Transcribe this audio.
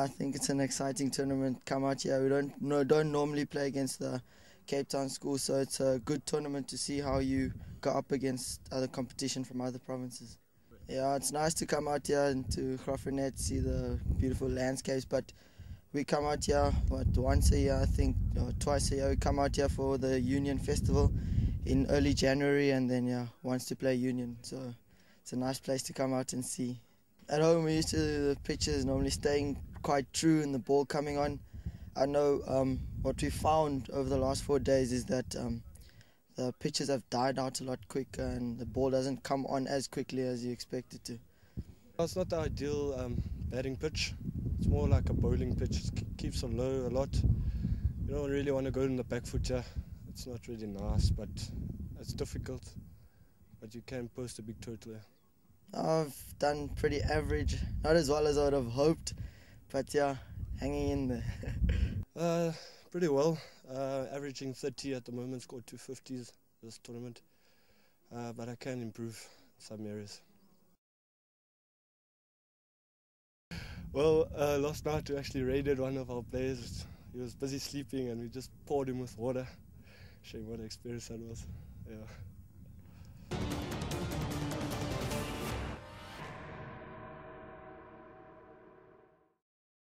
I think it's an exciting tournament. Come out here. We don't no, don't normally play against the Cape Town school, so it's a good tournament to see how you go up against other competition from other provinces. Yeah, it's nice to come out here and to Graaff-Reinet, see the beautiful landscapes, but we come out here what once a year, I think, or twice a year. We come out here for the Union Festival in early January, and then yeah, once to play Union. So it's a nice place to come out and see. At home, we used to the pitches normally staying quite true and the ball coming on. I know um, what we found over the last four days is that um, the pitches have died out a lot quicker and the ball doesn't come on as quickly as you expect it to. It's not the ideal um, batting pitch. It's more like a bowling pitch. It keeps on low a lot. You don't really want to go in the back foot here. It's not really nice, but it's difficult. But you can post a big total here. I've done pretty average, not as well as I would have hoped, but yeah, hanging in there. uh, pretty well. Uh, averaging 30 at the moment, scored 250s this tournament. Uh, but I can improve some areas. Well, uh, last night we actually raided one of our players. He was busy sleeping and we just poured him with water. Shame what experience that was. Yeah.